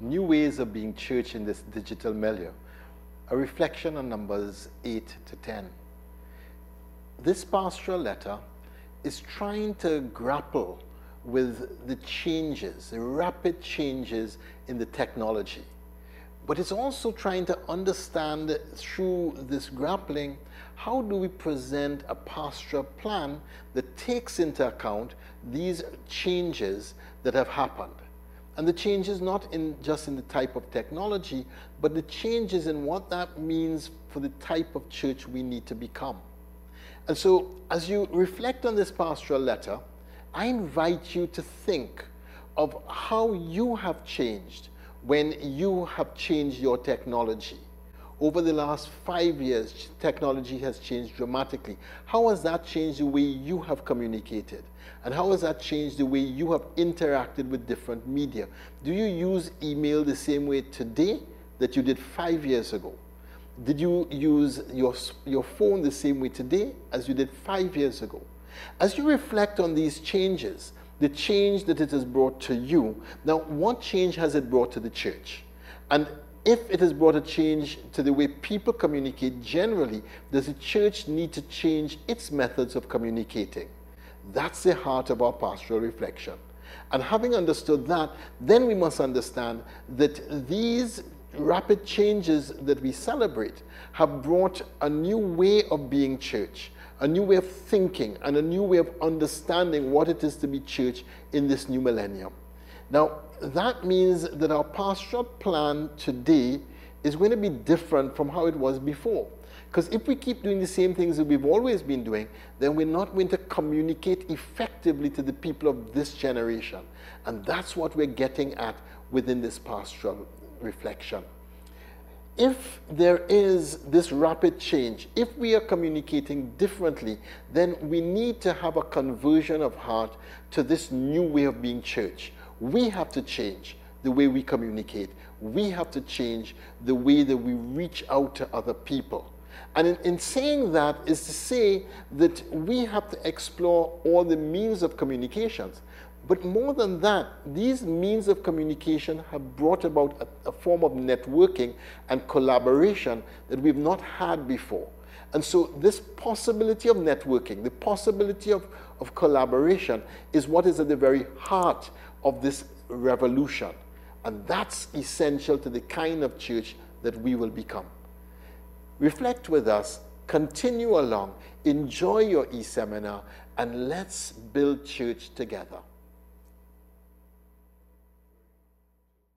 New Ways of Being Church in this Digital Milieu, a reflection on Numbers 8 to 10. This pastoral letter is trying to grapple with the changes, the rapid changes in the technology. But it's also trying to understand through this grappling how do we present a pastoral plan that takes into account these changes that have happened. And the changes not in just in the type of technology, but the changes in what that means for the type of church we need to become. And so as you reflect on this pastoral letter, I invite you to think of how you have changed when you have changed your technology. Over the last five years, technology has changed dramatically. How has that changed the way you have communicated? And how has that changed the way you have interacted with different media? Do you use email the same way today that you did five years ago? Did you use your, your phone the same way today as you did five years ago? As you reflect on these changes, the change that it has brought to you, now what change has it brought to the church? And if it has brought a change to the way people communicate generally, does the church need to change its methods of communicating? That's the heart of our pastoral reflection. And having understood that, then we must understand that these rapid changes that we celebrate have brought a new way of being church, a new way of thinking, and a new way of understanding what it is to be church in this new millennium. Now, that means that our pastoral plan today is going to be different from how it was before. Because if we keep doing the same things that we've always been doing, then we're not going to communicate effectively to the people of this generation. And that's what we're getting at within this pastoral reflection. If there is this rapid change, if we are communicating differently, then we need to have a conversion of heart to this new way of being church. We have to change the way we communicate. We have to change the way that we reach out to other people. And in, in, saying that is to say that we have to explore all the means of communications. But more than that, these means of communication have brought about a, a, form of networking and collaboration that we've not had before. And so this possibility of networking, the possibility of, of collaboration is what is at the very heart of this revolution. And that's essential to the kind of church that we will become. Reflect with us, continue along, enjoy your e-seminar, and let's build church together.